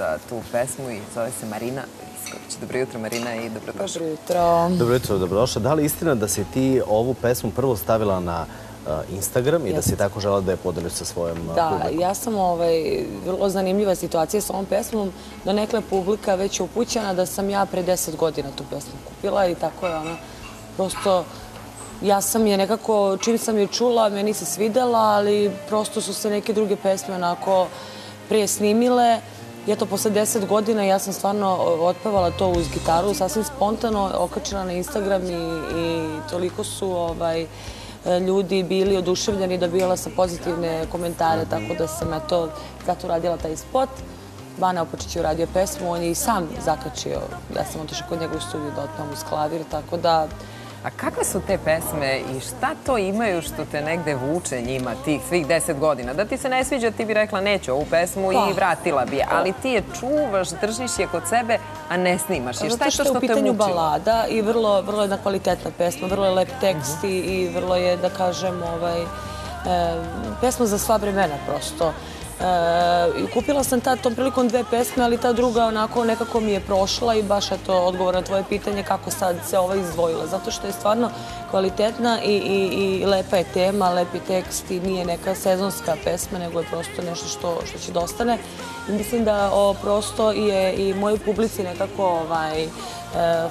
za tu pesmu i zove se Marina Visković. Dobro jutro Marina i dobrodošla. Dobro jutro. Dobro jutro, dobrodošla. Da li istina da si ti ovu pesmu prvo stavila na uh, Instagram i da si tako žela da je podeliš sa svojom uh, Da, publikom? ja sam ovaj, vrlo zanimljiva situacija sa ovom pesmom. Do nekle publika već je upućena da sam ja pre deset godina tu pesmu kupila i tako je ona prosto ja sam je nekako, čim sam je čula, meni se svidela, ali prosto su se neke druge pesme onako prije snimile. I eto, posle deset godina ja sam stvarno e, otpevala to uz gitaru, sasvim spontano, okačila na Instagram i, i toliko su ovaj, e, ljudi bili oduševljeni, dobijala sam pozitivne komentare, tako da sam eto, zato radila taj spot. Bana Opočić je uradio pesmu, on je i sam zakačio, ja sam otišla kod njega u studiju da otpevam uz klavir, tako da A kakve su te pesme i šta to imaju što te negde vuče njima tih svih deset godina? Da ti se ne sviđa, ti bi rekla neću ovu pesmu i Pa. vratila bi je. Ali ti je čuvaš, držiš je kod sebe, a ne snimaš je. Šta je to Zato što je što u te pitanju balada i vrlo, vrlo jedna kvalitetna pesma, vrlo je lep tekst i, i vrlo je, da kažem, ovaj, e, pesma za sva vremena prosto. E, kupila sam tad tom prilikom dve pesme, ali ta druga onako nekako mi je prošla i baš je to odgovor na tvoje pitanje kako sad se ova izdvojila. Zato što je stvarno kvalitetna i, i, i lepa je tema, lep je tekst i nije neka sezonska pesma, nego je prosto nešto što, što će da ostane. I mislim da o, prosto je i mojoj publici nekako ovaj, e,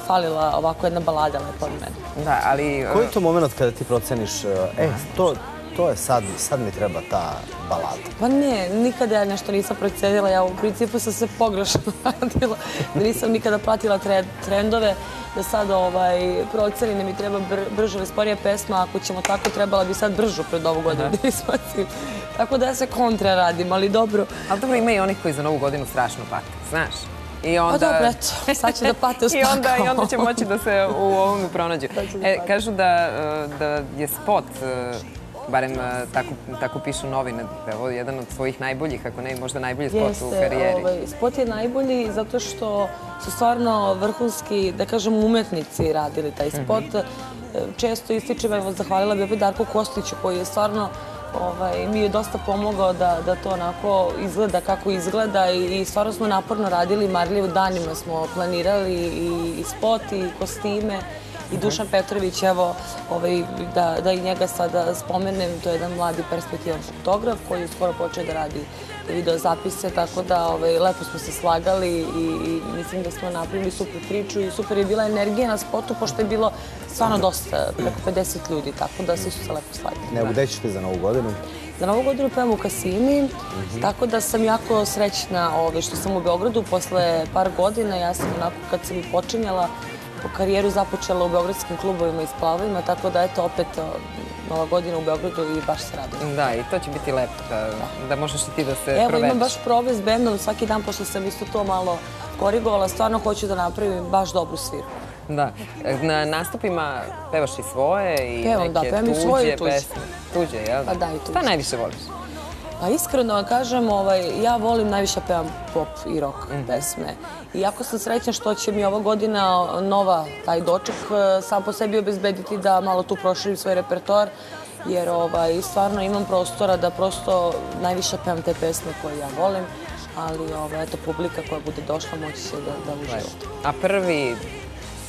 falila ovako jedna balada lepa od mene. Da, ali... Koji je to moment kada ti proceniš, e, to, to je sad, sad mi treba ta balada? Pa ne, nikada ja nešto nisam procenila, ja u principu sam se pogrešno radila, da nisam nikada pratila tre- trendove, da sad ovaj, proceni da mi treba br brža ili sporija pesma, ako ćemo tako, trebala bi sad bržu pred ovu godinu da ispatim. Tako da ja se kontra radim, ali dobro. Ali dobro, ima i onih koji za novu godinu strašno pate, znaš? I onda... Pa dobro, eto, sad će da pate uz I onda, I onda će moći da se u ovome pronađu. Sad će da E, kažu da, e, da je spot, e, barem e, tako, tako pišu novine, da je ovo jedan od tvojih najboljih, ako ne možda najbolji spot u karijeri. Ovaj, spot je najbolji zato što su stvarno vrhunski, da kažem, umetnici radili taj spot. Mhm. E, Često ističem, evo, zahvalila bi opet Darko Kostiću koji je stvarno ovaj, mi je dosta pomogao da, da to onako izgleda kako izgleda i, i stvarno smo naporno radili, marljivo danima smo planirali i, i spot i kostime. I Dušan Petrović, evo, ovaj, da, da i njega sada spomenem, to je jedan mladi perspektivan fotograf koji je skoro počeo da radi video zapise, tako da ovaj, lepo smo se slagali i, i mislim da smo napravili super priču i super je bila energija na spotu, pošto je bilo stvarno dosta, preko 50 ljudi, tako da svi su se lepo slagali. Ne, gde ćeš ti za novu godinu? Za novu godinu pevam u Kasini, tako da sam jako srećna ove, što sam u Beogradu posle par godina. Ja sam onako kad sam počinjala po karijeru započela u beogradskim klubovima i splavovima, tako da eto opet nova godina u Beogradu i baš se radujem. Da, i to će biti lepo, da, da možeš i ti da se Evo provedeš. imam baš prove s bendom svaki dan, pošto sam isto to malo korigovala, stvarno hoću da napravim baš dobru sviru. Da. Na nastupima pevaš i svoje i Pevam, da, neke tuđe pesme. Tuđe, jel? Pa da, i tuđe. Šta najviše voliš? Pa iskreno vam kažem, ovaj, ja volim najviše pevam pop i rock pesme. I jako sam srećna što će mi ova godina nova taj doček eh, sam po sebi obezbediti da malo tu proširim svoj repertoar. Jer ovaj, stvarno imam prostora da prosto najviše pevam te pesme koje ja volim. Ali ovaj, eto, publika koja bude došla moći će da, da uživa. A prvi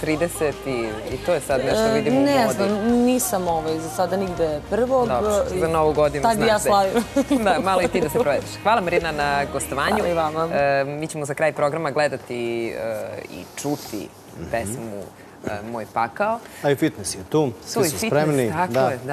30 i, i to je sad nešto E, vidimo u modi. Ne znam, nisam ovaj, za sada nigde prvog. Dobro, za novu godinu Tad znaš ja slavim. da, malo i ti da se provedeš. Hvala Marina na gostovanju. Hvala i vama. E, mi ćemo za kraj programa gledati e, i čuti pesmu e, Moj pakao. A i fitness je tu, svi su fitness, spremni. tako da, je, da.